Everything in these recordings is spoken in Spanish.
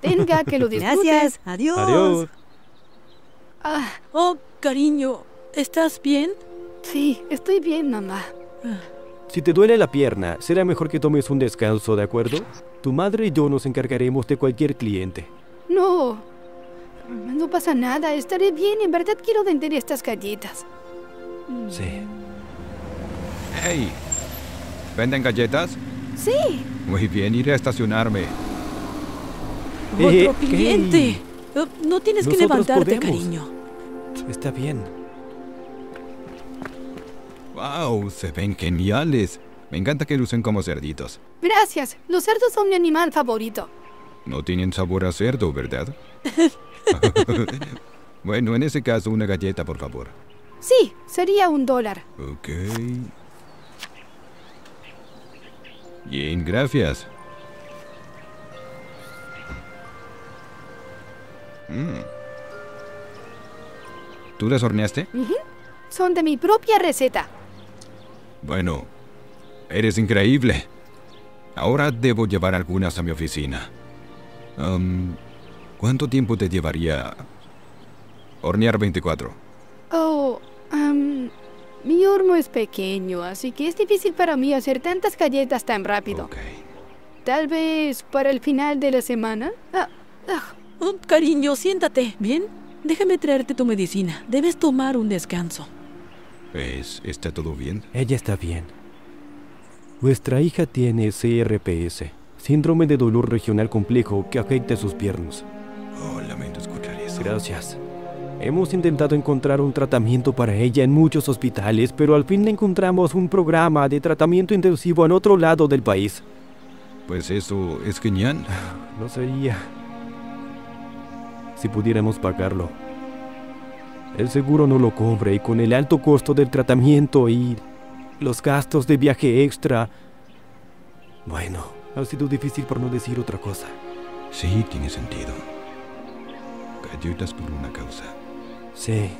Tenga que lo disfrute. Gracias. Adiós. Adiós. Ah, Oh, cariño, ¿estás bien? sí, estoy bien, mamá. Si te duele la pierna, será mejor que tomes un descanso, ¿de acuerdo? Tu madre y yo nos encargaremos de cualquier cliente. No, no pasa nada, estaré bien. En verdad quiero vender estas galletas. Sí. ¡Hey! ¿Venden galletas? Sí, Muy bien, iré a estacionarme. Eh, Otro cliente. Eh, No tienes que levantarte, podemos. cariño. Está bien. ¡Wow! Se ven geniales. Me encanta que lucen como cerditos. gracias. Los cerdos son mi animal favorito. No tienen sabor a cerdo, ¿verdad? bueno, en ese caso, una galleta, por favor. Sí, sería un dólar. Ok. Bien, gracias. Mm. ¿Tú las horneaste? Son de mi propia receta. Bueno, eres increíble. Ahora debo llevar algunas a mi oficina. ¿Cuánto tiempo te llevaría hornear 24? Oh, am, mi horno es pequeño, así que es difícil para mí hacer tantas galletas tan rápido. Tal vez para el final de la semana. Ah, ah, Oh, cariño, siéntate. ¿Bien? Déjame traerte tu medicina. Debes tomar un descanso. ¿Es, ¿Está todo bien? Ella está bien. Vuestra hija tiene CRPS, síndrome de dolor regional complejo que afecta sus piernas. Oh, lamento escuchar eso. Gracias. Hemos intentado encontrar un tratamiento para ella en muchos hospitales, pero al fin encontramos un programa de tratamiento intensivo en otro lado del país. Pues eso es genial. No sería si pudiéramos pagarlo. El seguro no lo cubre y con el alto costo del tratamiento y los gastos de viaje extra... Bueno, ha sido difícil por no decir otra cosa. Sí, tiene sentido. Galletas por una causa. Sí.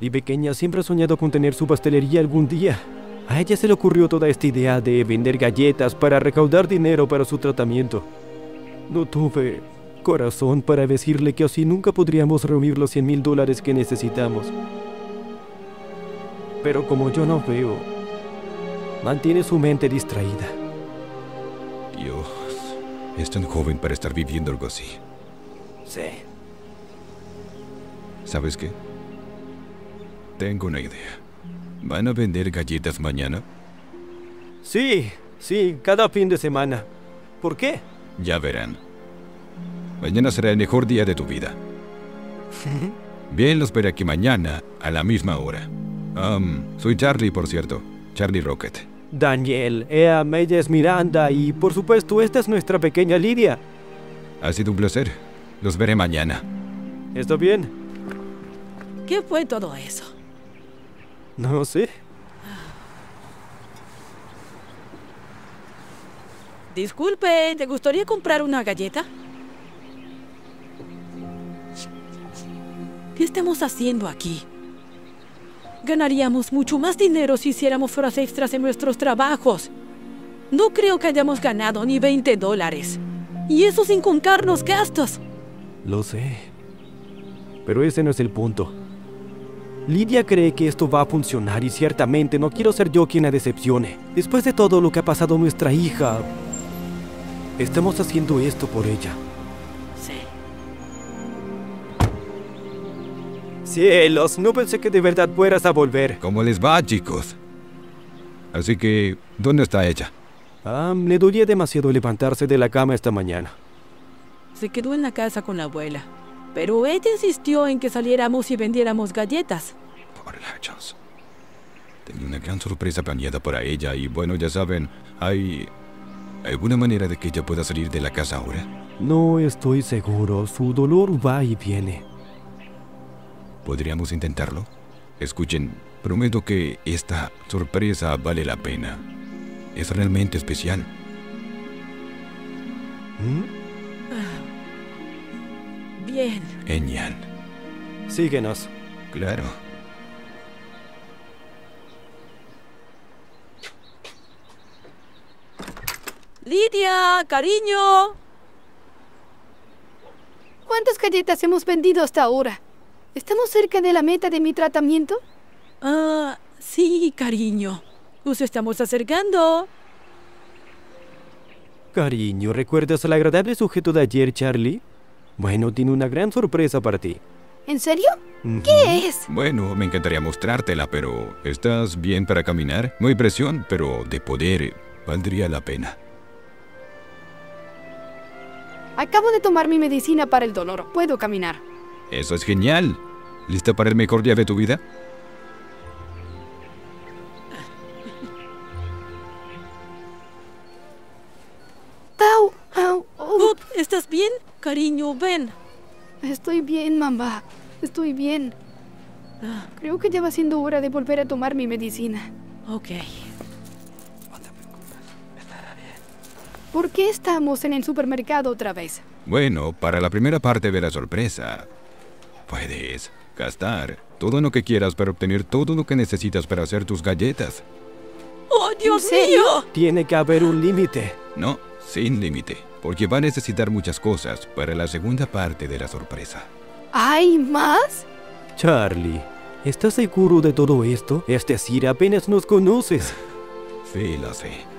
Y pequeña siempre ha soñado con tener su pastelería algún día. A ella se le ocurrió toda esta idea de vender galletas para recaudar dinero para su tratamiento. No tuve corazón para decirle que así nunca podríamos reunir los 100 mil dólares que necesitamos. Pero como yo no veo, mantiene su mente distraída. Dios, es tan joven para estar viviendo algo así. Sí. ¿Sabes qué? Tengo una idea. ¿Van a vender galletas mañana? Sí, sí, cada fin de semana. ¿Por qué? Ya verán. Mañana será el mejor día de tu vida. Bien, los veré aquí mañana, a la misma hora. Am, soy Charlie, por cierto. Charlie Rocket. Daniel, ella, ella es Miranda y por supuesto esta es nuestra pequeña Lidia. Ha sido un placer. Los veré mañana. ¿Está bien? ¿Qué fue todo eso? No sé. Disculpe, ¿te gustaría comprar una galleta? ¿Qué estamos haciendo aquí? Ganaríamos mucho más dinero si hiciéramos horas extras en nuestros trabajos. No creo que hayamos ganado ni 20 dólares. Y eso sin contarnos gastos. Lo sé. Pero ese no es el punto. Lidia cree que esto va a funcionar y ciertamente no quiero ser yo quien la decepcione. Después de todo lo que ha pasado nuestra hija, estamos haciendo esto por ella. Sí. Cielos, no pensé que de verdad fueras a volver. ¿Cómo les va, chicos? Así que, ¿dónde está ella? Ah, le dolía demasiado levantarse de la cama esta mañana. Se quedó en la casa con la abuela. Pero ella insistió en que saliéramos y vendiéramos galletas. Por la chance. Tenía una gran sorpresa planeada para ella y bueno, ya saben, ¿hay alguna manera de que ella pueda salir de la casa ahora? No estoy seguro, su dolor va y viene. ¿Podríamos intentarlo? Escuchen, prometo que esta sorpresa vale la pena. Es realmente especial. ¿Mm? Bien. Genial. Síguenos. Claro. Lidia, cariño. ¿Cuántas galletas hemos vendido hasta ahora? ¿Estamos cerca de la meta de mi tratamiento? Ah, sí, cariño. Nos estamos acercando. Cariño, ¿recuerdas al agradable sujeto de ayer, Charlie? Bueno, tiene una gran sorpresa para ti. ¿En serio? ¿Qué es? Bueno, me encantaría mostrártela, pero ¿estás bien para caminar? No hay presión, pero de poder valdría la pena. Acabo de tomar mi medicina para el dolor. Puedo caminar. Eso es genial. ¿Lista para el mejor día de tu vida? Au, au, au. Up, ¿estás bien? Cariño, ven. Estoy bien, mamá. Estoy bien. Ah, Creo que ya va siendo hora de volver a tomar mi medicina. ok. ¿Por qué estamos en el supermercado otra vez? Bueno, para la primera parte de la sorpresa, puedes gastar todo lo que quieras para obtener todo lo que necesitas para hacer tus galletas. ¡Oh, Dios mío! Tiene que haber un límite. No, sin límite, porque va a necesitar muchas cosas para la segunda parte de la sorpresa. ¿Hay más? Charlie, ¿estás seguro de todo esto? Es decir, apenas nos conoces. Sí, lo sé.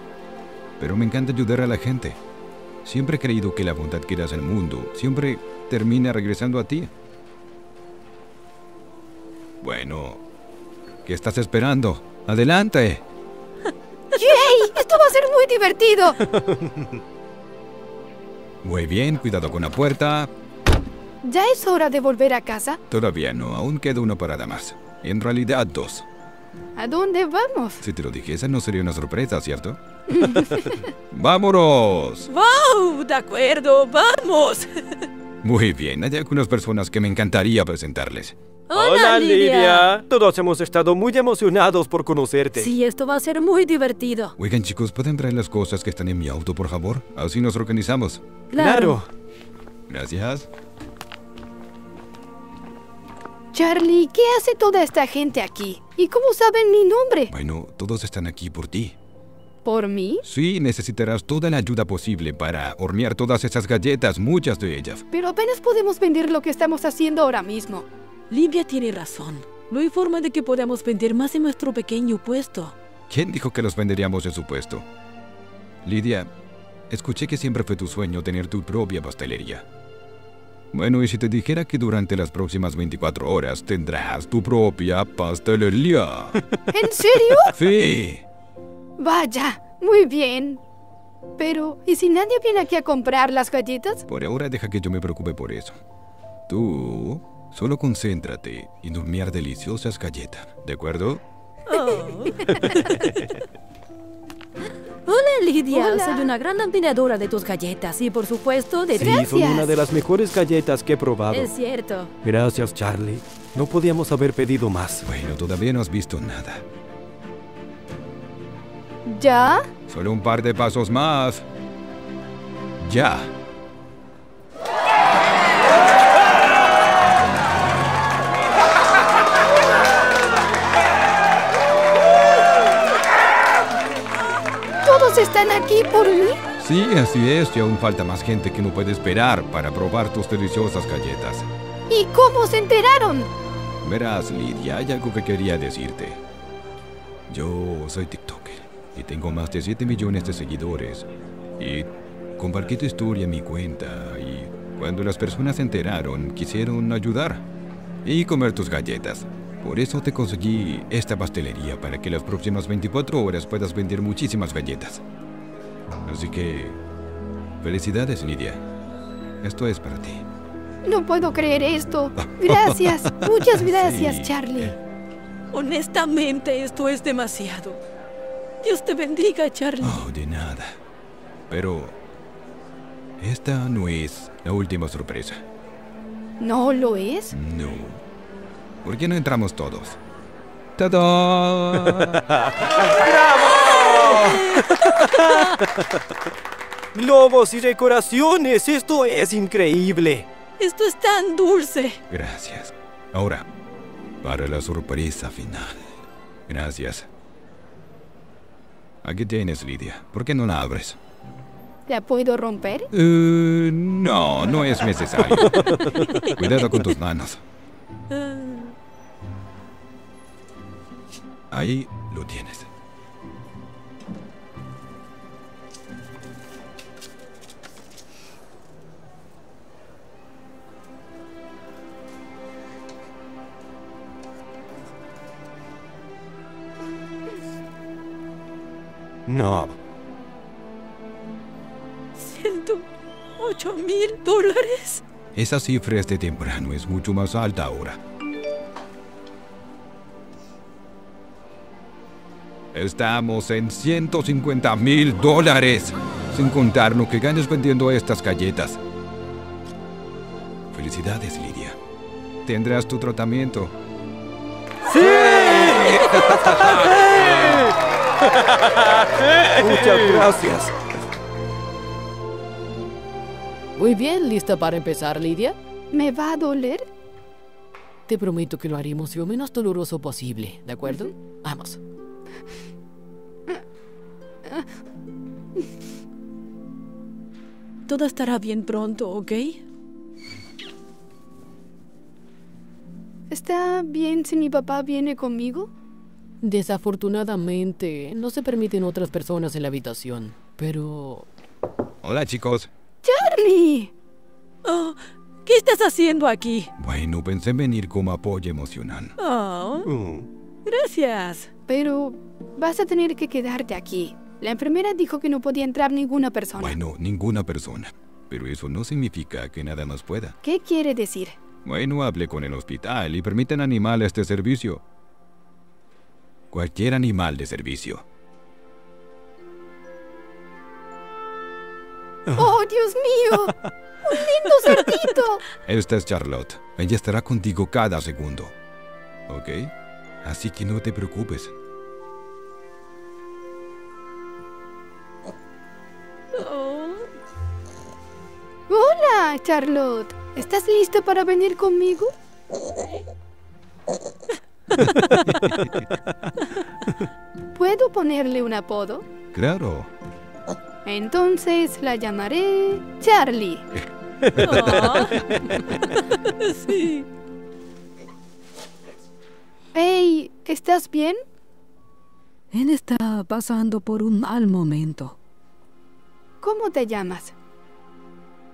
Pero me encanta ayudar a la gente. Siempre he creído que la bondad que das al mundo siempre termina regresando a ti. Bueno, ¿qué estás esperando? ¡Adelante! ¡Yay! ¡Esto va a ser muy divertido! Muy bien, cuidado con la puerta. ¿Ya es hora de volver a casa? Todavía no, aún queda una parada más. En realidad dos. ¿A dónde vamos? Si te lo dijese no sería una sorpresa, ¿cierto? ¡Vámonos! ¡Wow! De acuerdo, vamos. Muy bien, hay algunas personas que me encantaría presentarles. Todos hemos estado muy emocionados por conocerte. Sí, esto va a ser muy divertido. Oigan chicos, ¿pueden traer las cosas que están en mi auto, por favor? Así nos organizamos. Claro. Gracias. Charlie, ¿qué hace toda esta gente aquí? ¿Y cómo saben mi nombre? Bueno, todos están aquí por ti. ¿Por mí? Sí, necesitarás toda la ayuda posible para hornear todas esas galletas, muchas de ellas. Pero apenas podemos vender lo que estamos haciendo ahora mismo. Livia tiene razón. No hay forma de que podamos vender más en nuestro pequeño puesto. ¿Quién dijo que los venderíamos en su puesto? Lidia, escuché que siempre fue tu sueño tener tu propia pastelería. Bueno, y si te dijera que durante las próximas 24 horas tendrás tu propia pastelería. ¿En serio? Sí. Vaya, muy bien. Pero, ¿y si nadie viene aquí a comprar las galletas? Por ahora deja que yo me preocupe por eso. Tú solo concéntrate en hornear deliciosas galletas, ¿de acuerdo? Oh. Hola, Lidia. Hola. Soy una gran admiradora de tus galletas y, por supuesto, de Sí, son una de las mejores galletas que he probado. Es cierto. Gracias, Charlie. No podíamos haber pedido más. Bueno, todavía no has visto nada. ¿Ya? Solo un par de pasos más. Ya. ¿Todos están aquí por mí? Sí, así es, y aún falta más gente que no puede esperar para probar tus deliciosas galletas. ¿Y cómo se enteraron? Verás, Lidia, hay algo que quería decirte. Yo soy TikToker y tengo más de 7 millones de seguidores. Y compartí tu historia en mi cuenta y cuando las personas se enteraron, quisieron ayudar y comer tus galletas. Por eso te conseguí esta pastelería para que las próximas 24 horas puedas vender muchísimas galletas. Así que, felicidades, Lidia. Esto es para ti. No puedo creer esto. Gracias. Muchas gracias, Sí. Charlie. Honestamente, esto es demasiado. Dios te bendiga, Charlie. Oh, de nada. Pero esta no es la última sorpresa. ¿No lo es? No. ¿Por qué no entramos todos? ¡Tada! Globos y decoraciones, esto es increíble. Esto es tan dulce. Gracias. Ahora, para la sorpresa final. Gracias. Aquí tienes, Lidia. ¿Por qué no la abres? ¿La puedo romper? Eh, no, no es necesario. Cuidado con tus manos. Ah, Ahí lo tienes. No. ¿108 mil dólares? Esa cifra este temprano es mucho más alta ahora. Estamos en 150 mil dólares, sin contar lo que ganes vendiendo estas galletas. Felicidades, Lidia. Tendrás tu tratamiento. Muchas gracias. Muy bien, ¿lista para empezar, Lidia? ¿Me va a doler? Te prometo que lo haremos lo menos doloroso posible, ¿de acuerdo? Vamos. Todo estará bien pronto, ¿ok? ¿Está bien si mi papá viene conmigo? Desafortunadamente, no se permiten otras personas en la habitación, pero... Hola, chicos. ¡Charlie! Oh, ¿Qué estás haciendo aquí? Bueno, pensé en venir como apoyo emocional. Oh, Mm. gracias. Pero vas a tener que quedarte aquí. La enfermera dijo que no podía entrar ninguna persona. Bueno, ninguna persona. Pero eso no significa que nada más pueda. ¿Qué quiere decir? Bueno, hable con el hospital y permiten animales de servicio. Cualquier animal de servicio. ¡Oh, Dios mío! ¡Un lindo cerdito! Esta es Charlotte. Ella estará contigo cada segundo. ¿Ok? Así que no te preocupes. Oh, Hola, Charlotte. ¿Estás listo para venir conmigo? ¿Puedo ponerle un apodo? Claro. Entonces la llamaré Charlie. oh. sí. Hey, ¿estás bien? Él está pasando por un mal momento. ¿Cómo te llamas?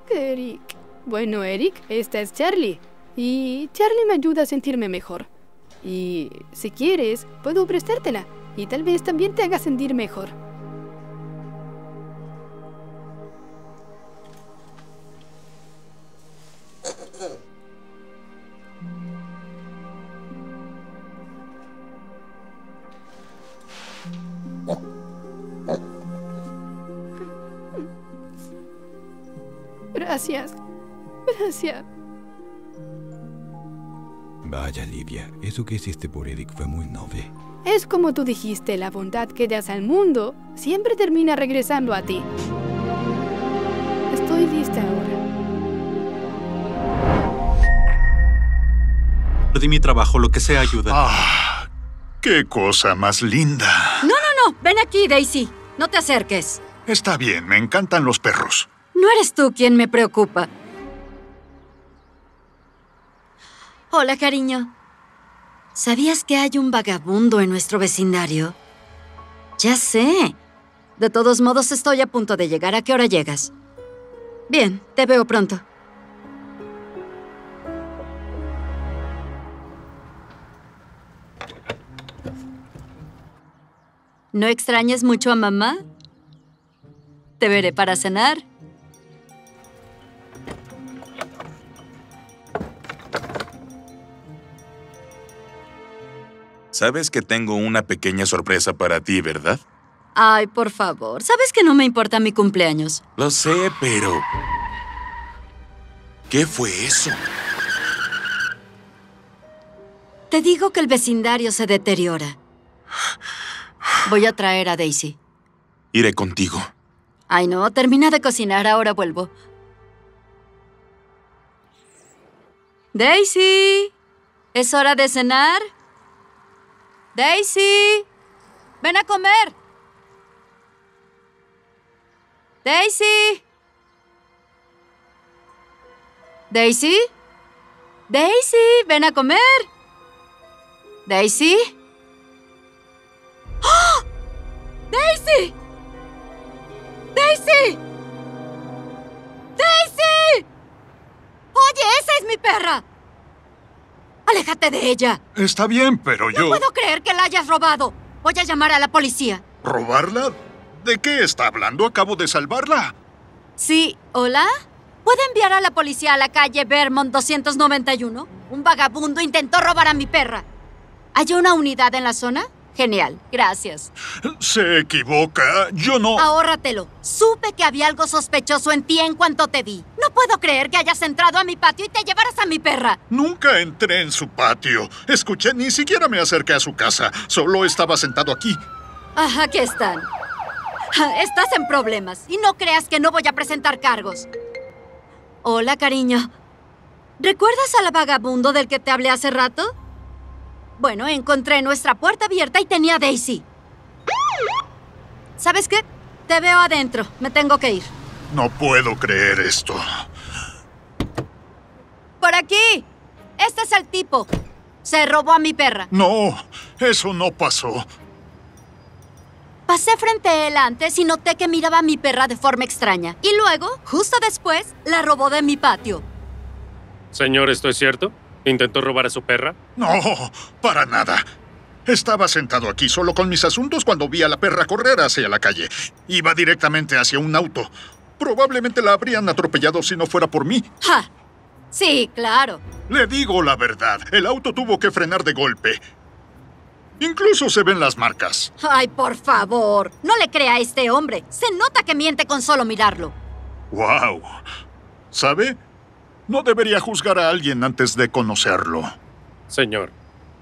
Eric. Bueno, Eric, esta es Charlie. Y Charlie me ayuda a sentirme mejor. Y si quieres, puedo prestártela. Y tal vez también te haga sentir mejor. Gracias. Gracias. Vaya, Livia, eso que hiciste por Eric fue muy noble. Es como tú dijiste, la bondad que das al mundo siempre termina regresando a ti. Estoy lista ahora. Perdí mi trabajo, lo que sea ayuda. Ah, qué cosa más linda. No, no, ven aquí, Daisy. No te acerques. Está bien, me encantan los perros. No eres tú quien me preocupa. Hola, cariño. ¿Sabías que hay un vagabundo en nuestro vecindario? Ya sé. De todos modos, estoy a punto de llegar. ¿A qué hora llegas? Bien, te veo pronto. ¿No extrañes mucho a mamá? Te veré para cenar. Sabes que tengo una pequeña sorpresa para ti, ¿verdad? Ay, por favor. ¿Sabes que no me importa mi cumpleaños? Lo sé, pero... ¿Qué fue eso? Te digo que el vecindario se deteriora. Voy a traer a Daisy. Iré contigo. Ay, no, termina de cocinar, ahora vuelvo. Daisy, ¿es hora de cenar? Daisy, ven a comer. Daisy. Daisy. Daisy, ven a comer. Daisy. ¡Ah! Daisy. Daisy. Daisy. Oye, esa es mi perra. Aléjate de ella. Está bien, pero yo... No puedo creer que la hayas robado. Voy a llamar a la policía. ¿Robarla? ¿De qué está hablando? Acabo de salvarla. Sí, ¿hola? ¿Puede enviar a la policía a la calle Vermont 291? Un vagabundo intentó robar a mi perra. ¿Hay una unidad en la zona? Genial, gracias. Se equivoca. Yo no... Ahórratelo. Supe que había algo sospechoso en ti en cuanto te vi. No puedo creer que hayas entrado a mi patio y te llevaras a mi perra. Nunca entré en su patio. Escuché, ni siquiera me acerqué a su casa. Solo estaba sentado aquí. Ah, aquí están. Ah, Estás en problemas y no creas que no voy a presentar cargos. Hola, cariño. ¿Recuerdas al vagabundo del que te hablé hace rato? Bueno, encontré nuestra puerta abierta y tenía a Daisy. ¿Sabes qué? Te veo adentro. Me tengo que ir. No puedo creer esto. ¡Por aquí! Este es el tipo. Se robó a mi perra. No, eso no pasó. Pasé frente a él antes y noté que miraba a mi perra de forma extraña. Y luego, justo después, la robó de mi patio. Señor, ¿esto es cierto? ¿Intentó robar a su perra? No, para nada. Estaba sentado aquí solo con mis asuntos cuando vi a la perra correr hacia la calle. Iba directamente hacia un auto. Probablemente la habrían atropellado si no fuera por mí. ¡Ja! Sí, claro. Le digo la verdad, el auto tuvo que frenar de golpe. Incluso se ven las marcas. Ay, por favor. No le crea a este hombre. Se nota que miente con solo mirarlo. ¡Wow! ¿Sabe? No debería juzgar a alguien antes de conocerlo. Señor,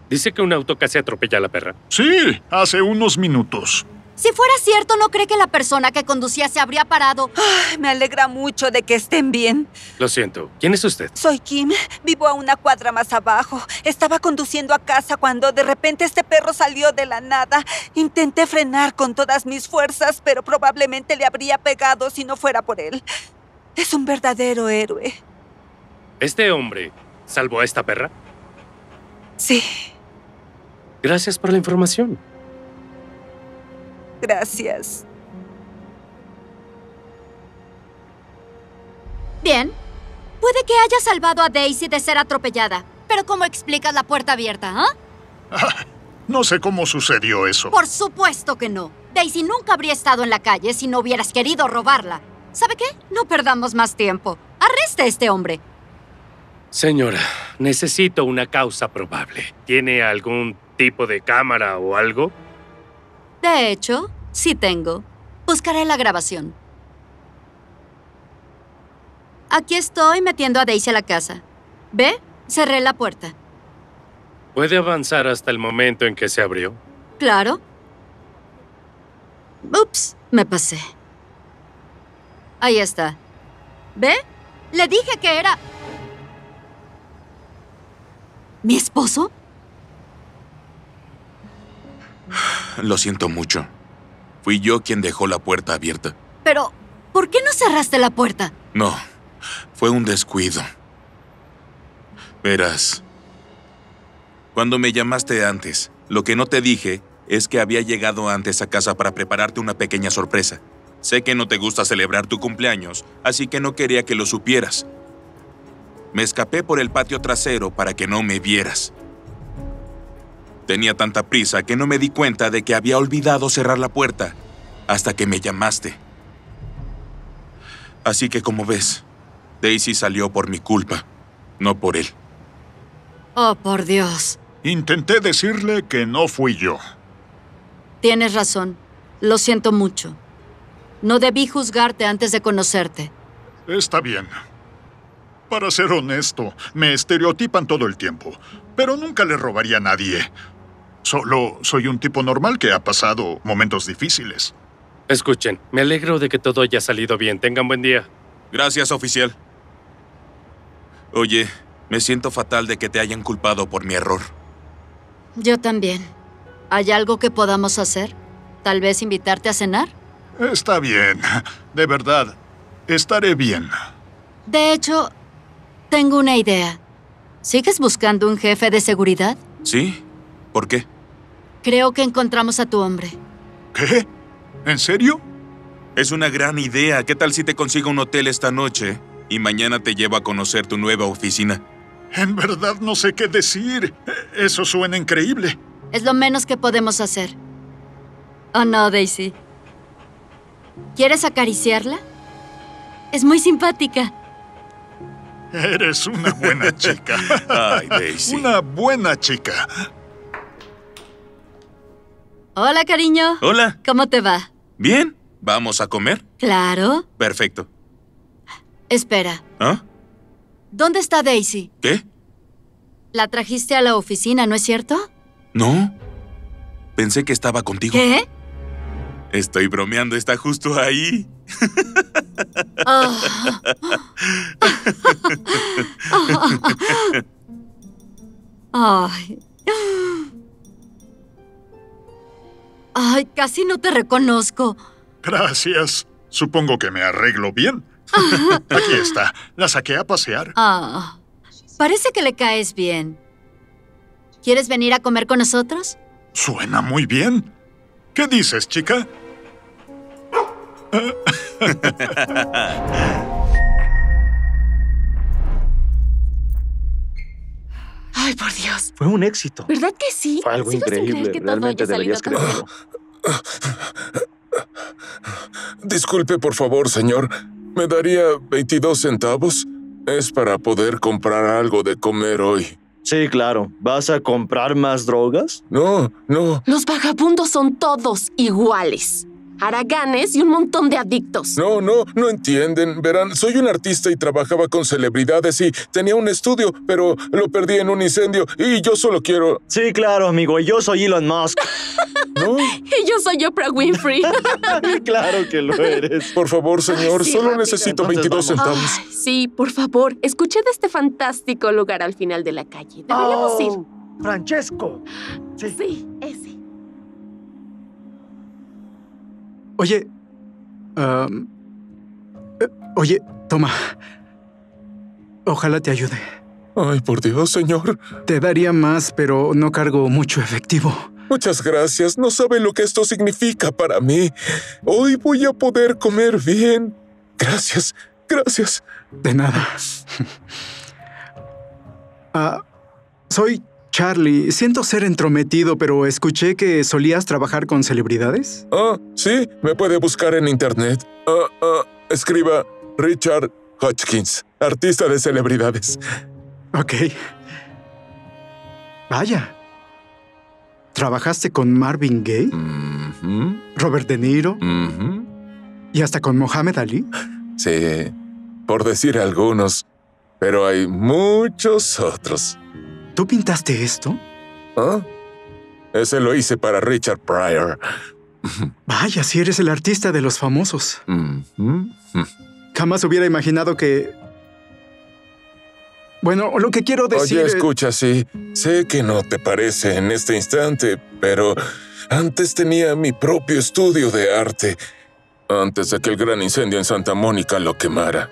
dice que un auto casi atropella a la perra. Sí, hace unos minutos. Si fuera cierto, ¿no cree que la persona que conducía se habría parado? Me alegra mucho de que estén bien. Lo siento. ¿Quién es usted? Soy Kim. Vivo a una cuadra más abajo. Estaba conduciendo a casa cuando de repente este perro salió de la nada. Intenté frenar con todas mis fuerzas, pero probablemente le habría pegado si no fuera por él. Es un verdadero héroe. ¿Este hombre salvó a esta perra? Sí, Gracias por la información. gracias. Bien. Puede que haya salvado a Daisy de ser atropellada. Pero ¿cómo explicas la puerta abierta, ah? No sé cómo sucedió eso. Por supuesto que no. Daisy nunca habría estado en la calle si no hubieras querido robarla. ¿Sabe qué? No perdamos más tiempo. Arreste a este hombre. Señora, necesito una causa probable. ¿Tiene algún tipo de cámara o algo? De hecho, sí tengo. Buscaré la grabación. Aquí estoy metiendo a Daisy a la casa. ¿Ve? Cerré la puerta. ¿Puede avanzar hasta el momento en que se abrió? Claro. Ups, me pasé. Ahí está. ¿Ve? Le dije que era... ¿Mi esposo? Lo siento mucho. Fui yo quien dejó la puerta abierta. Pero, ¿por qué no cerraste la puerta? No, fue un descuido. Verás, cuando me llamaste antes, lo que no te dije es que había llegado antes a casa para prepararte una pequeña sorpresa. Sé que no te gusta celebrar tu cumpleaños, así que no quería que lo supieras. Me escapé por el patio trasero para que no me vieras. Tenía tanta prisa que no me di cuenta de que había olvidado cerrar la puerta hasta que me llamaste. Así que como ves, Daisy salió por mi culpa, no por él. Oh, por Dios. Intenté decirle que no fui yo. Tienes razón. Lo siento mucho. No debí juzgarte antes de conocerte. Está bien. Para ser honesto, me estereotipan todo el tiempo, pero nunca le robaría a nadie. Solo soy un tipo normal que ha pasado momentos difíciles. Escuchen, me alegro de que todo haya salido bien. Tengan buen día. Gracias, oficial. Oye, me siento fatal de que te hayan culpado por mi error. Yo también. ¿Hay algo que podamos hacer? ¿Tal vez invitarte a cenar? Está bien. De verdad, estaré bien. De hecho, tengo una idea. ¿Sigues buscando un jefe de seguridad? ¿Sí? ¿Por qué? Creo que encontramos a tu hombre. ¿Qué? ¿En serio? Es una gran idea. ¿Qué tal si te consigo un hotel esta noche y mañana te llevo a conocer tu nueva oficina? En verdad no sé qué decir. Eso suena increíble. Es lo menos que podemos hacer. Oh, no, Daisy. ¿Quieres acariciarla? Es muy simpática. Eres una buena chica. Ay, Daisy. Una buena chica. Hola, cariño. Hola. ¿Cómo te va? ¿Bien? ¿Vamos a comer? Claro. Perfecto. Espera. ¿Ah? ¿Dónde está Daisy? ¿Qué? La trajiste a la oficina, ¿no es cierto? No. Pensé que estaba contigo. ¿Qué? Estoy bromeando, está justo ahí. Ay. Ay, casi no te reconozco. Gracias. Supongo que me arreglo bien. Aquí está. La saqué a pasear. Ah, parece que le caes bien. ¿Quieres venir a comer con nosotros? Suena muy bien. ¿Qué dices, chica? Ay, por Dios. Fue un éxito. ¿Verdad que sí? Fue algo Sigo increíble. que Realmente deberías tan creerlo. Disculpe, por favor, señor. ¿Me daría 22 centavos? Es para poder comprar algo de comer hoy. Sí, claro. ¿Vas a comprar más drogas? No, no. Los vagabundos son todos iguales. Haraganes y un montón de adictos. No, no, no entienden. Verán, soy un artista y trabajaba con celebridades y tenía un estudio, pero lo perdí en un incendio y yo solo quiero... Sí, claro, amigo. Yo soy Elon Musk. ¿No? Y yo soy Oprah Winfrey. claro que lo eres. Por favor, señor, Sí, solo rápido. necesito Entonces 22 vamos. centavos. Ay, sí, por favor. Escuché de este fantástico lugar al final de la calle. Deberíamos ir. Francesco. Sí, ese. Oye. eh, oye, toma. Ojalá te ayude. Ay, por Dios, señor. Te daría más, pero no cargo mucho efectivo. Muchas gracias. No sabe lo que esto significa para mí. Hoy voy a poder comer bien. Gracias, gracias. De nada. Ah, soy Charlie. Siento ser entrometido, pero escuché que solías trabajar con celebridades. Ah, sí, me puede buscar en internet. Ah, ah, escriba Richard Hodgkins, artista de celebridades. Ok. Vaya. ¿Trabajaste con Marvin Gaye? ¿Robert De Niro? ¿Y hasta con Mohamed Ali? Sí, por decir algunos, pero hay muchos otros. ¿Tú pintaste esto? ¿Ah? Ese lo hice para Richard Pryor. Vaya, si eres el artista de los famosos. Jamás hubiera imaginado que... Bueno, lo que quiero decir... Oye, es- escucha, sí, sé que no te parece en este instante, pero antes tenía mi propio estudio de arte, antes de que el gran incendio en Santa Mónica lo quemara.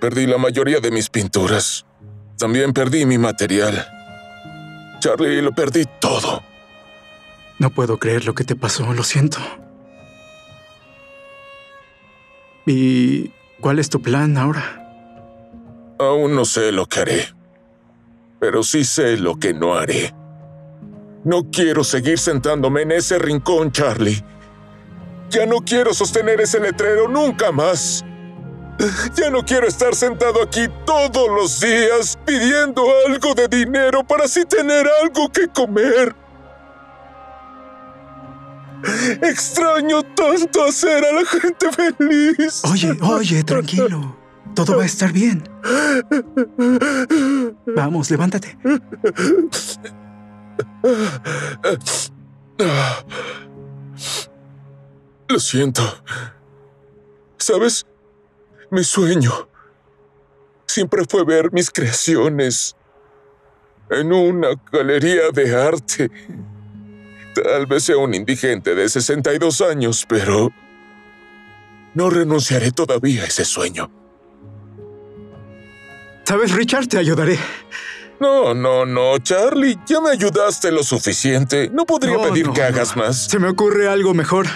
Perdí la mayoría de mis pinturas. También perdí mi material. Charlie, lo perdí todo. No puedo creer lo que te pasó, lo siento. ¿Y cuál es tu plan ahora? Aún no sé lo que haré, pero sí sé lo que no haré. No quiero seguir sentándome en ese rincón, Charlie. Ya no quiero sostener ese letrero nunca más. Ya no quiero estar sentado aquí todos los días pidiendo algo de dinero para así tener algo que comer. Extraño tanto hacer a la gente feliz. Oye, oye, tranquilo. Todo va a estar bien. Vamos, levántate. Lo siento. ¿Sabes? Mi sueño siempre fue ver mis creaciones en una galería de arte. Tal vez sea un indigente de 62 años, pero no renunciaré todavía a ese sueño. ¿Sabes, Richard? Te ayudaré. No, no, no, Charlie. Ya me ayudaste lo suficiente. No podría No, pedir no, que no. hagas más. Se me ocurre algo mejor.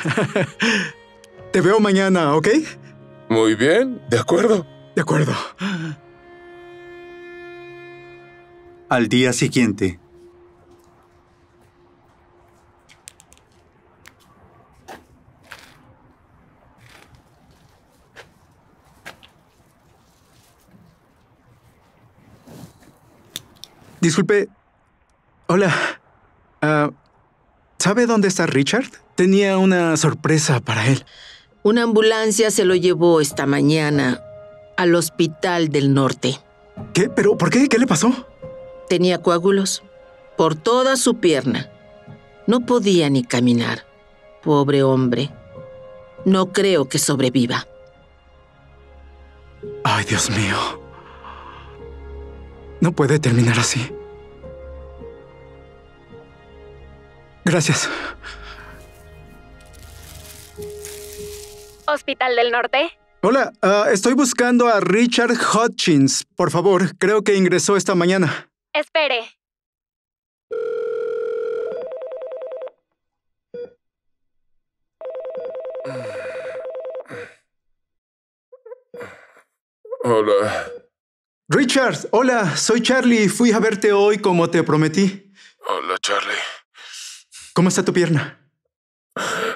Te veo mañana, ¿ok? Muy bien, de acuerdo. De acuerdo. Al día siguiente, Disculpe. Hola. Ah, ¿Sabe dónde está Richard? Tenía una sorpresa para él. Una ambulancia se lo llevó esta mañana al Hospital del Norte. ¿Qué? ¿Pero por qué? ¿Qué le pasó? Tenía coágulos por toda su pierna. No podía ni caminar. Pobre hombre. No creo que sobreviva. Ay, Dios mío. No puede terminar así. Gracias. Hospital del Norte. Hola, ah, estoy buscando a Richard Hutchins. Por favor, creo que ingresó esta mañana. Espere. Hola. Richard, hola, soy Charlie. Fui a verte hoy como te prometí. Hola, Charlie. ¿Cómo está tu pierna?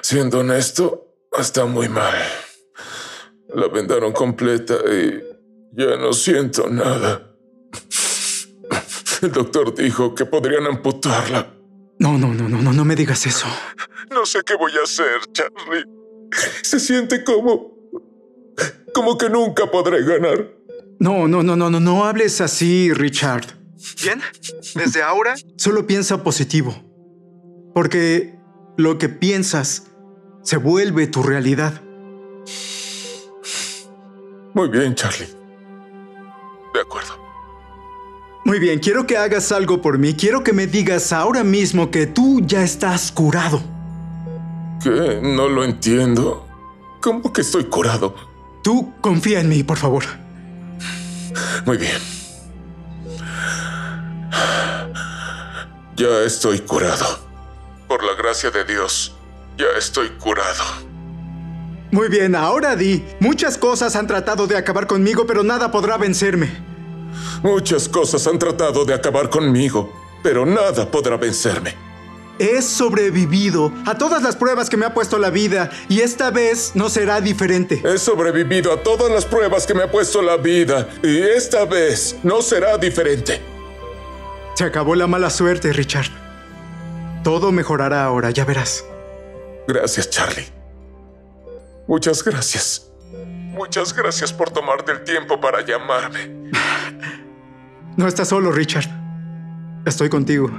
Siendo honesto, está muy mal. La vendaron completa y ya no siento nada. El doctor dijo que podrían amputarla. No, no, no, no, no, no me digas eso. No sé qué voy a hacer, Charlie. Se siente como... como que nunca podré ganar. No, no, no, no, no, no hables así, Richard. Bien, desde ahora solo piensa positivo. Porque lo que piensas se vuelve tu realidad. Muy bien, Charlie. De acuerdo. Muy bien, quiero que hagas algo por mí. Quiero que me digas ahora mismo que tú ya estás curado. ¿Qué? No lo entiendo. ¿Cómo que estoy curado? Tú confía en mí, por favor. Muy bien. Ya estoy curado. Por la gracia de Dios, ya estoy curado. Muy bien, ahora di. Muchas cosas han tratado de acabar conmigo, pero nada podrá vencerme. Muchas cosas han tratado de acabar conmigo, pero nada podrá vencerme. He sobrevivido a todas las pruebas que me ha puesto la vida y esta vez no será diferente. He sobrevivido a todas las pruebas que me ha puesto la vida y esta vez no será diferente. Se acabó la mala suerte, Richard. Todo mejorará ahora, ya verás. Gracias, Charlie. Muchas gracias. Muchas gracias por tomarte el tiempo para llamarme. No estás solo, Richard. Estoy contigo.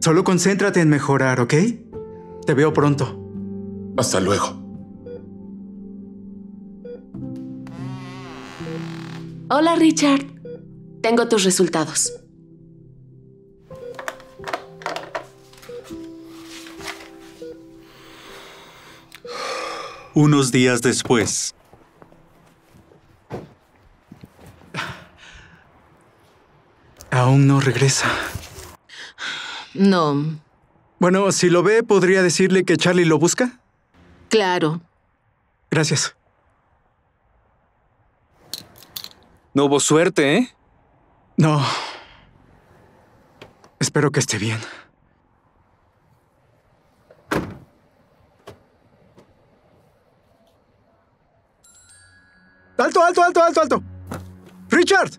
Solo concéntrate en mejorar, ¿ok? Te veo pronto. Hasta luego. Hola, Richard. Tengo tus resultados. Unos días después, Aún no regresa. No, Bueno, si lo ve, ¿podría decirle que Charlie lo busca? claro. Gracias. No hubo suerte, ¿eh? No. Espero que esté bien. ¡Alto, alto, alto, alto, alto! ¡Richard!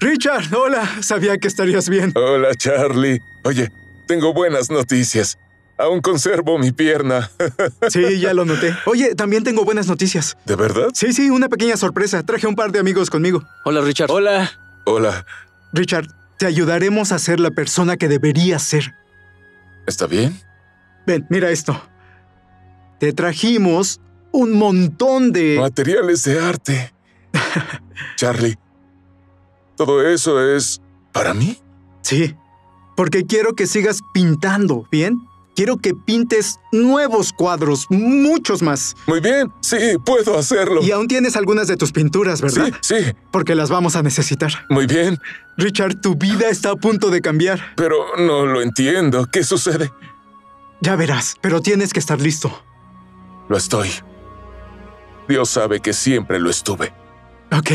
Richard, hola. Sabía que estarías bien. Hola, Charlie. Oye, tengo buenas noticias. Aún conservo mi pierna. Sí, ya lo noté. Oye, también tengo buenas noticias. ¿De verdad? Sí, sí, una pequeña sorpresa. Traje un par de amigos conmigo. Hola, Richard. Hola. Hola. Richard, te ayudaremos a ser la persona que deberías ser. ¿Está bien? Ven, mira esto. Te trajimos un montón de... Materiales de arte. Charlie, ¿todo eso es para mí? Sí. Porque quiero que sigas pintando, ¿bien? Quiero que pintes nuevos cuadros, muchos más. Muy bien, sí, puedo hacerlo. Y aún tienes algunas de tus pinturas, ¿verdad? Sí, sí. Porque las vamos a necesitar. Muy bien. Richard, tu vida está a punto de cambiar. Pero no lo entiendo. ¿Qué sucede? Ya verás, pero tienes que estar listo. Lo estoy. Dios sabe que siempre lo estuve. Ok.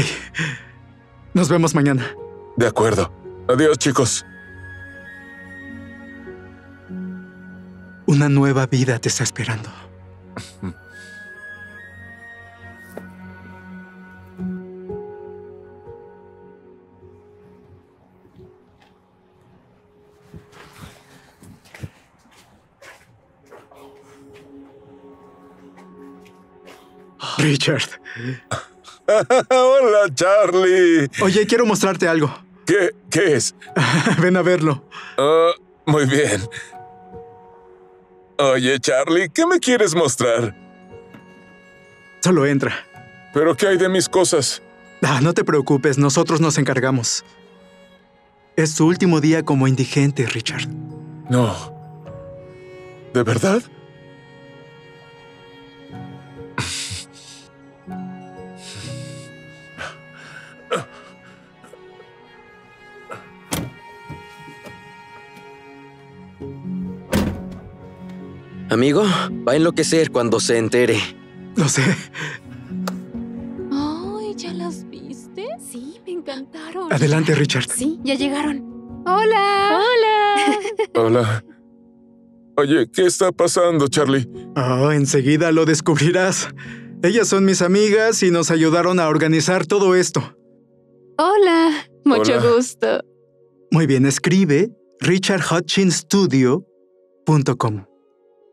Nos vemos mañana. De acuerdo. Adiós, chicos. Una nueva vida te está esperando. Richard. Hola, Charlie. Oye, quiero mostrarte algo. ¿Qué, qué es? Ven a verlo. Ah, muy bien. Oye, Charlie, ¿qué me quieres mostrar? Solo entra. ¿Pero qué hay de mis cosas? Ah, no te preocupes, nosotros nos encargamos. Es tu último día como indigente, Richard. No. ¿De verdad? Amigo, va a enloquecer cuando se entere. Lo sé. Ay, ¿ya las viste? Sí, me encantaron. Adelante, Richard. Sí, ya llegaron. Hola. Hola. Hola. Oye, ¿qué está pasando, Charlie? Oh, enseguida lo descubrirás. Ellas son mis amigas y nos ayudaron a organizar todo esto. Hola. Mucho Hola. gusto. Muy bien, escribe richardhutchinsstudio.com.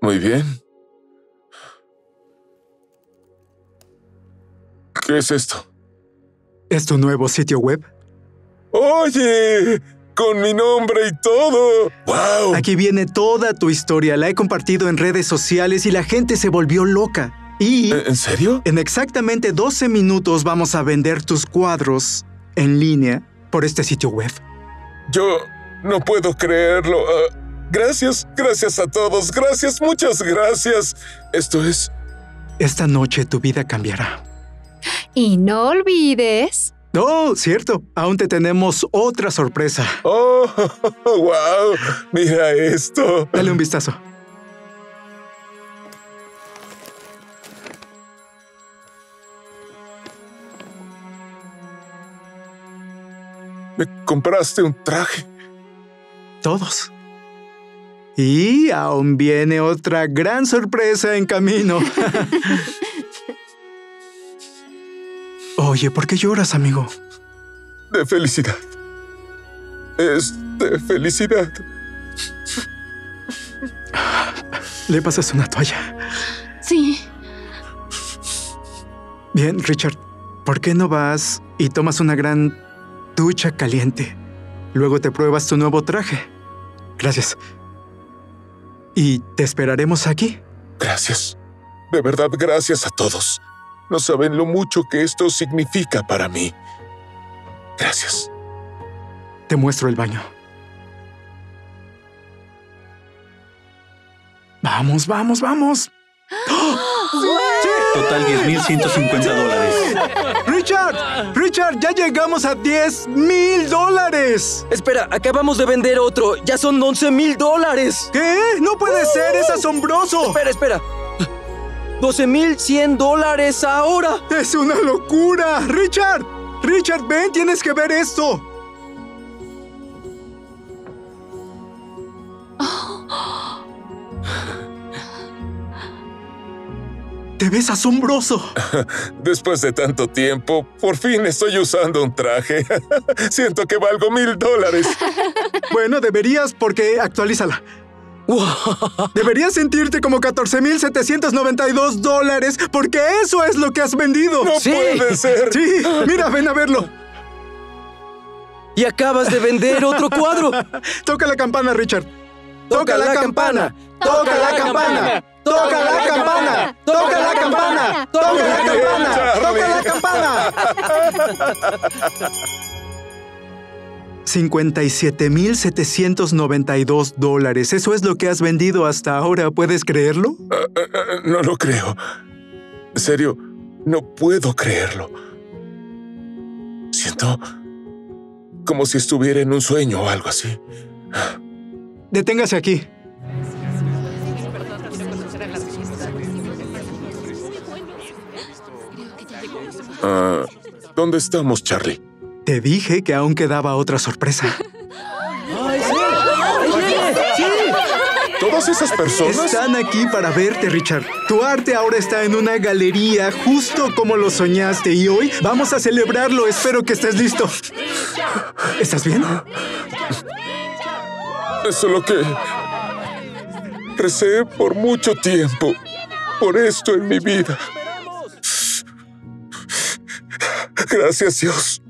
Muy bien. ¿Qué es esto? ¿Es tu nuevo sitio web? Oye, con mi nombre y todo. ¡Wow! Aquí viene toda tu historia. La he compartido en redes sociales y la gente se volvió loca. Y... ¿En serio? En exactamente 12 minutos vamos a vender tus cuadros en línea por este sitio web. Yo no puedo creerlo. Ah, gracias, gracias a todos. Gracias, muchas gracias. Esto es... Esta noche tu vida cambiará. Y no olvides. Oh, cierto. Aún te tenemos otra sorpresa. ¡Oh, wow! Mira esto. Dale un vistazo. Me compraste un traje. Todos. Y aún viene otra gran sorpresa en camino. Oye, ¿por qué lloras, amigo? De felicidad. Es de felicidad. Le pasas una toalla. Sí. Bien, Richard, ¿por qué no vas y tomas una gran ducha caliente? Luego te pruebas tu nuevo traje. Gracias. Y te esperaremos aquí. Gracias. De verdad, gracias a todos. No saben lo mucho que esto significa para mí. Gracias. Te muestro el baño. Vamos, vamos, vamos. Total 10.150 dólares. Richard, Richard, ya llegamos a 10 mil dólares. Espera, acabamos de vender otro. Ya son 11 mil dólares. ¿Qué? No puede ser, es asombroso. Espera, espera. 12 mil 100 dólares ahora. Es una locura. Richard, Richard, ven, tienes que ver esto. Te ves asombroso. Después de tanto tiempo, por fin estoy usando un traje. Siento que valgo mil dólares. Bueno, deberías porque actualízala. Deberías sentirte como 14.792 dólares porque eso es lo que has vendido. No puede ser. Sí, mira, ven a verlo. Y acabas de vender otro cuadro. Toca la campana, Richard. Toca la campana. Toca la campana. Toca la campana. Toca la campana. Toca la campana. Toca la campana. Muy bien, Charlie. Toca la campana. 57.792 dólares. Eso es lo que has vendido hasta ahora. ¿Puedes creerlo? Ah, ah, ah, no lo creo. En serio, no puedo creerlo. Siento como si estuviera en un sueño o algo así. Deténgase aquí. Ah, ¿Dónde estamos, Charlie? Te dije que aún quedaba otra sorpresa. ¿Todas esas personas? Están aquí para verte, Richard. Tu arte ahora está en una galería, justo como lo soñaste, y hoy vamos a celebrarlo. Espero que estés listo. ¿Estás bien? Eso es lo que recé por mucho tiempo. Por esto en mi vida. Gracias, Dios.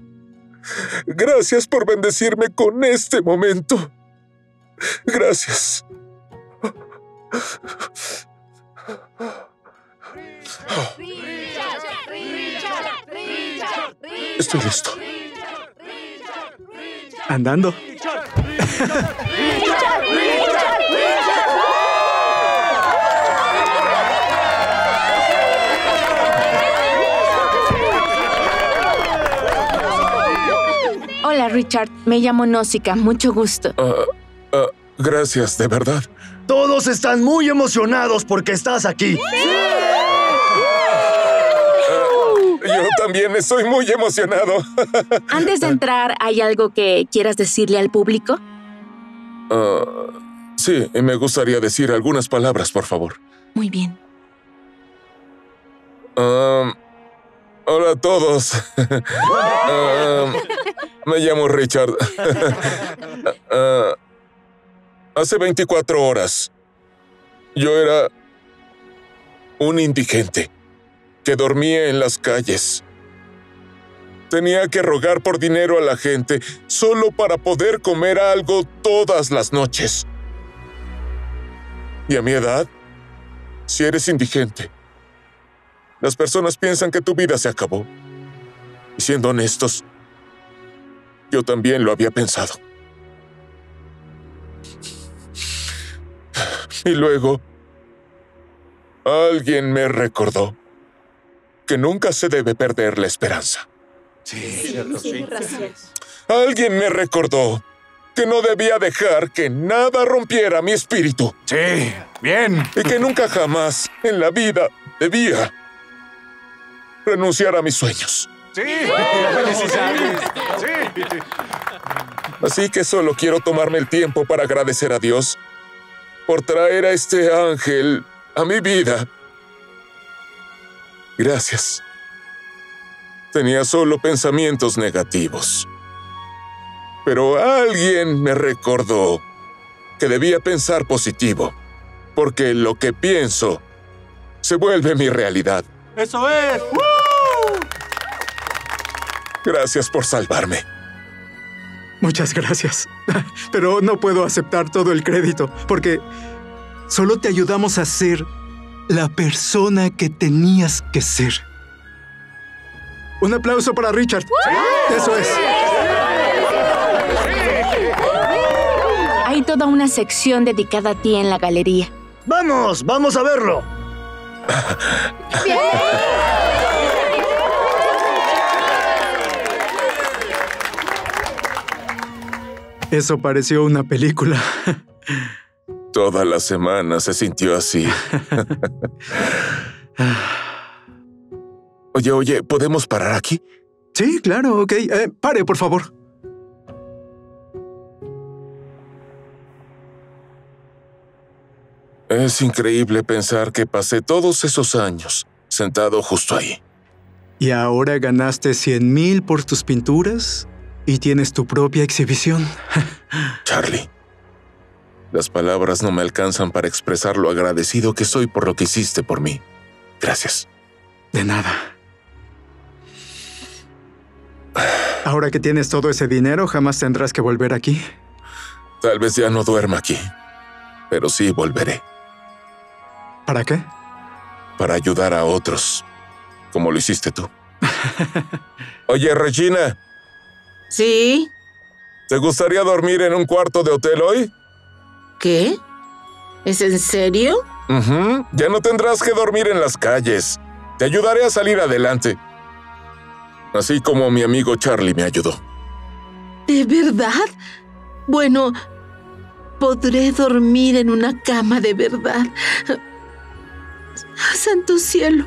Gracias por bendecirme con este momento. Gracias. Estoy listo. Andando. Hola, Richard. Me llamo Nósica. Mucho gusto. Ah, ah, gracias, de verdad. Todos están muy emocionados porque estás aquí. También estoy muy emocionado. Antes de entrar, ¿hay algo que quieras decirle al público? Ah, sí, me gustaría decir algunas palabras, por favor. Muy bien. Hola a todos. Me llamo Richard. Ah, hace 24 horas, yo era un indigente que dormía en las calles. Tenía que rogar por dinero a la gente solo para poder comer algo todas las noches. Y a mi edad, si eres indigente, las personas piensan que tu vida se acabó. Y siendo honestos, yo también lo había pensado. Y luego, alguien me recordó que nunca se debe perder la esperanza. Sí, Alguien me recordó que no debía dejar que nada rompiera mi espíritu. Sí, bien. Y que nunca jamás en la vida debía renunciar a mis sueños. Sí, Así que solo quiero tomarme el tiempo para agradecer a Dios por traer a este ángel a mi vida. Gracias. Tenía solo pensamientos negativos. Pero alguien me recordó que debía pensar positivo, porque lo que pienso se vuelve mi realidad. ¡Eso es! Gracias por salvarme. Muchas gracias. Pero no puedo aceptar todo el crédito, porque solo te ayudamos a ser la persona que tenías que ser. Un aplauso para Richard. Eso es. Hay toda una sección dedicada a ti en la galería. ¡Vamos! ¡Vamos a verlo! Eso pareció una película. Toda la semana se sintió así. oye, oye, ¿podemos parar aquí? Sí, claro, ok. Eh, pare, por favor. Es increíble pensar que pasé todos esos años sentado justo ahí. Y ahora ganaste 100 mil por tus pinturas y tienes tu propia exhibición. Charlie, las palabras no me alcanzan para expresar lo agradecido que soy por lo que hiciste por mí. Gracias. De nada. Ahora que tienes todo ese dinero, jamás tendrás que volver aquí. Tal vez ya no duerma aquí, pero sí volveré. ¿Para qué? Para ayudar a otros, como lo hiciste tú. Oye, Regina, Sí, ¿Te gustaría dormir en un cuarto de hotel hoy? ¿Qué? ¿Es en serio? Ujú. Ya no tendrás que dormir en las calles. Te ayudaré a salir adelante. Así como mi amigo Charlie me ayudó. ¿De verdad? Bueno, podré dormir en una cama de verdad. Santo cielo,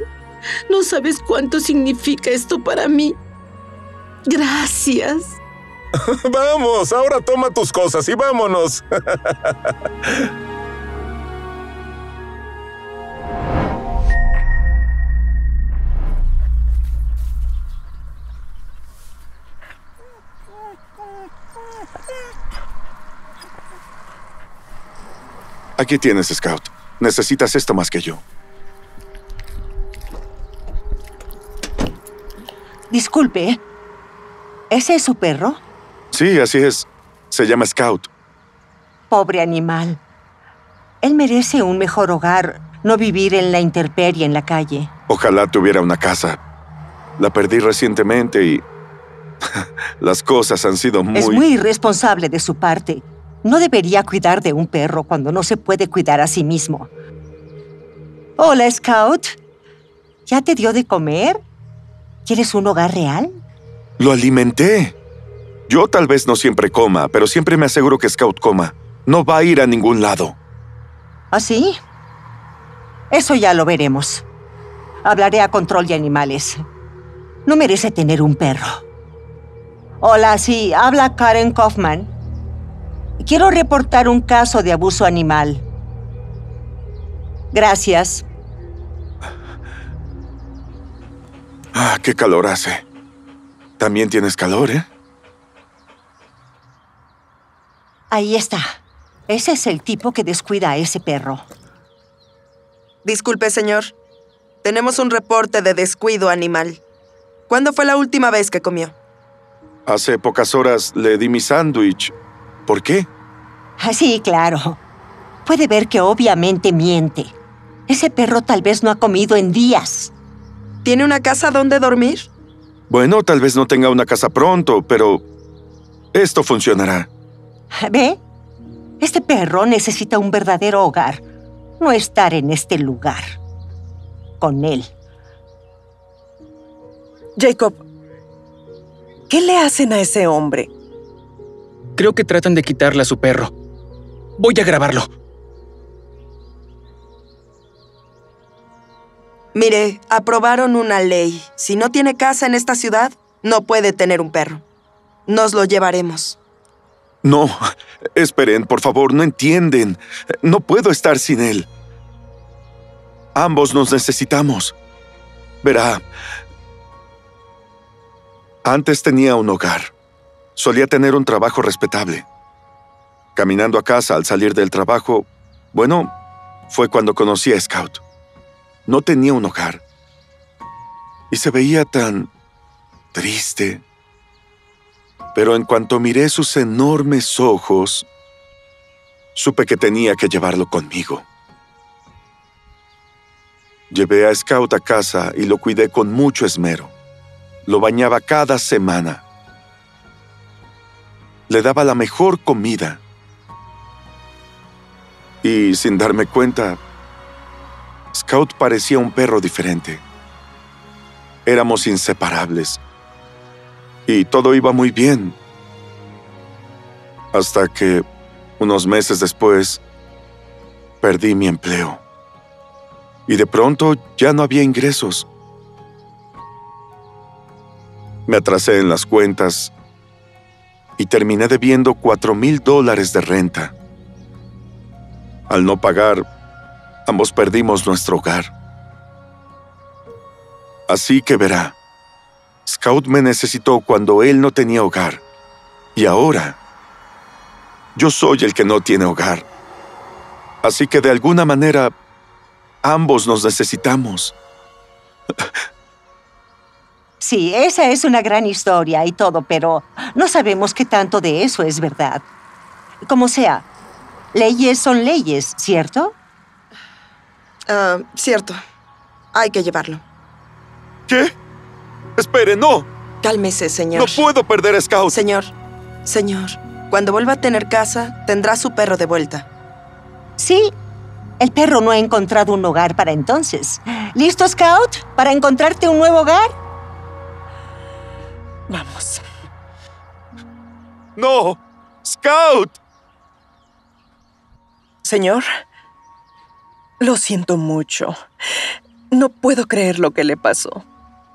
no sabes cuánto significa esto para mí. Gracias. Vamos, ahora toma tus cosas y vámonos. Aquí tienes, Scout. Necesitas esto más que yo. Disculpe, ¿ese es su perro? Sí, así es. Se llama Scout. Pobre animal. Él merece un mejor hogar, no vivir en la intemperie en la calle. Ojalá tuviera una casa. La perdí recientemente y... Las cosas han sido muy... Es muy irresponsable de su parte. No debería cuidar de un perro cuando no se puede cuidar a sí mismo. Hola, Scout. ¿Ya te dio de comer? ¿Quieres un hogar real? Lo alimenté. Yo tal vez no siempre coma, pero siempre me aseguro que Scout coma. No va a ir a ningún lado. ¿Ah, sí? Eso ya lo veremos. Hablaré a Control de Animales. No merece tener un perro. Hola, sí, habla Karen Kaufman. Quiero reportar un caso de abuso animal. Gracias. Ah, qué calor hace. También tienes calor, ¿eh? Ahí está. Ese es el tipo que descuida a ese perro. Disculpe, señor. Tenemos un reporte de descuido animal. ¿Cuándo fue la última vez que comió? Hace pocas horas le di mi sándwich. ¿Por qué? Ah, Sí, claro. Puede ver que obviamente miente. Ese perro tal vez no ha comido en días. ¿Tiene una casa donde dormir? Bueno, tal vez no tenga una casa pronto, pero esto funcionará. ¿Ve? Este perro necesita un verdadero hogar, no estar en este lugar. Con él. Jacob, ¿qué le hacen a ese hombre? Creo que tratan de quitarle a su perro. Voy a grabarlo. Mire, aprobaron una ley. Si no tiene casa en esta ciudad, no puede tener un perro. Nos lo llevaremos. No, esperen, por favor, no entienden. No puedo estar sin él. Ambos nos necesitamos. Verá, antes tenía un hogar. Solía tener un trabajo respetable. Caminando a casa al salir del trabajo, bueno, fue cuando conocí a Scout. No tenía un hogar. Y se veía tan triste. Pero en cuanto miré sus enormes ojos, supe que tenía que llevarlo conmigo. Llevé a Scout a casa y lo cuidé con mucho esmero. Lo bañaba cada semana. Le daba la mejor comida. Y sin darme cuenta, Scout parecía un perro diferente. Éramos inseparables. Y todo iba muy bien. Hasta que, unos meses después, perdí mi empleo. Y de pronto ya no había ingresos. Me atrasé en las cuentas y terminé debiendo cuatro mil dólares de renta. Al no pagar, ambos perdimos nuestro hogar. Así que verá, Scout me necesitó cuando él no tenía hogar. Y ahora, yo soy el que no tiene hogar. Así que de alguna manera, ambos nos necesitamos. Sí, esa es una gran historia y todo, pero no sabemos qué tanto de eso es verdad. Como sea, leyes son leyes, ¿cierto? Ah, cierto. Hay que llevarlo. ¿Qué? Espere, no. Cálmese, señor. No puedo perder a Scout. Señor, señor, Cuando vuelva a tener casa, tendrá su perro de vuelta. Sí, el perro no ha encontrado un hogar para entonces. ¿Listo, Scout? ¿Para encontrarte un nuevo hogar? Vamos. ¡No! ¡Scout! Señor, lo siento mucho. No puedo creer lo que le pasó.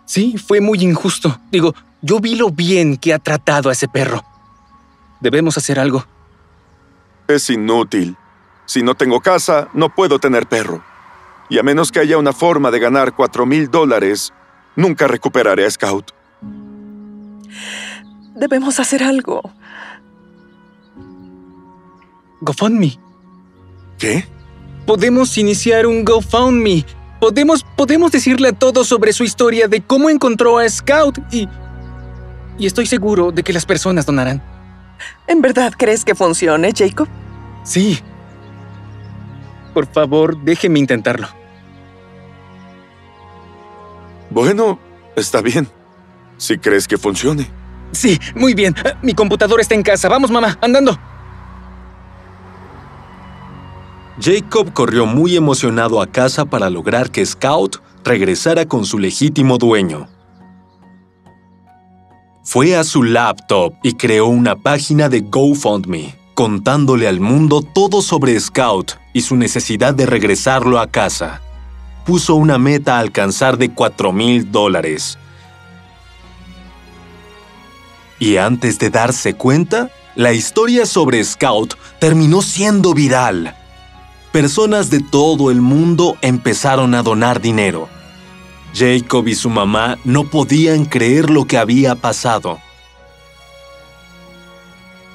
Sí, fue muy injusto. Digo, yo vi lo bien que ha tratado a ese perro. Debemos hacer algo. Es inútil. Si no tengo casa, no puedo tener perro. Y a menos que haya una forma de ganar cuatro mil dólares, nunca recuperaré a Scout. Debemos hacer algo. GoFundMe. ¿Qué? Podemos iniciar un GoFundMe. Podemos, podemos decirle a todos sobre su historia de cómo encontró a Scout y... Y estoy seguro de que las personas donarán. ¿En verdad crees que funcione, Jacob? Sí. Por favor, déjeme intentarlo. Bueno, está bien. Si crees que funcione. Sí, muy bien. Mi computadora está en casa. Vamos, mamá, andando. Jacob corrió muy emocionado a casa para lograr que Scout regresara con su legítimo dueño. Fue a su laptop y creó una página de GoFundMe, contándole al mundo todo sobre Scout y su necesidad de regresarlo a casa. Puso una meta a alcanzar de 4 mil dólares. Y antes de darse cuenta, la historia sobre Scout terminó siendo viral. Personas de todo el mundo empezaron a donar dinero. Jacob y su mamá no podían creer lo que había pasado.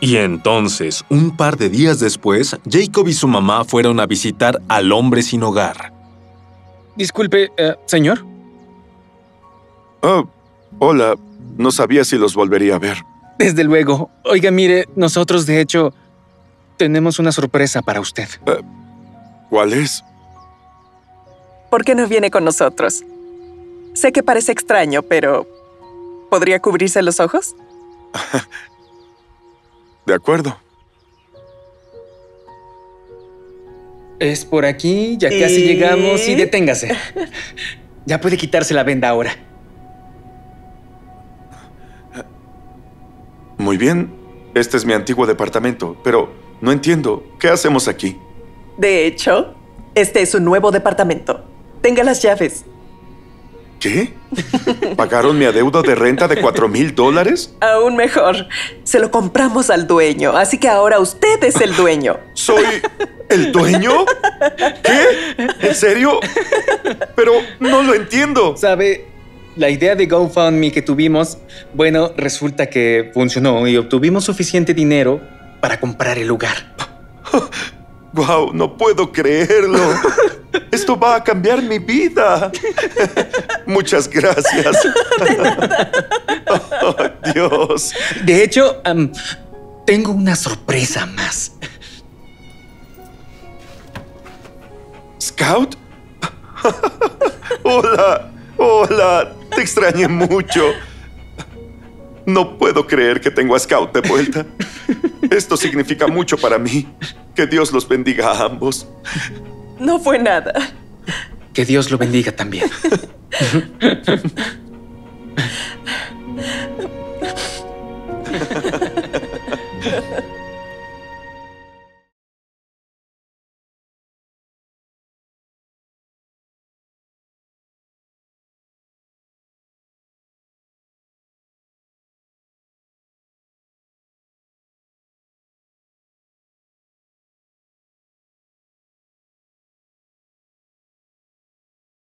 Y entonces, un par de días después, Jacob y su mamá fueron a visitar al hombre sin hogar. Disculpe, eh, señor. Oh, hola. No sabía si los volvería a ver. Desde luego. Oiga, mire, nosotros de hecho tenemos una sorpresa para usted. Eh, ¿Cuál es? ¿Por qué no viene con nosotros? Sé que parece extraño, pero ¿podría cubrirse los ojos? De acuerdo. Es por aquí, ya casi ¿Y? llegamos y deténgase. Ya puede quitarse la venda ahora. Muy bien. Este es mi antiguo departamento, pero no entiendo. ¿Qué hacemos aquí? De hecho, este es un nuevo departamento. Tenga las llaves. ¿Qué? ¿Pagaron mi adeudo de renta de 4 mil dólares? Aún mejor. Se lo compramos al dueño, así que ahora usted es el dueño. ¿Soy el dueño? ¿Qué? ¿En serio? Pero no lo entiendo. ¿Sabe? La idea de GoFundMe que tuvimos, bueno, resulta que funcionó y obtuvimos suficiente dinero para comprar el lugar. ¡Wow! No puedo creerlo. Esto va a cambiar mi vida. Muchas gracias. Oh, Dios. De hecho, tengo una sorpresa más. ¿Scout? Hola, Hola, te extrañé mucho. No puedo creer que tengo a Scout de vuelta. Esto significa mucho para mí. Que Dios los bendiga a ambos. No fue nada. Que Dios lo bendiga también.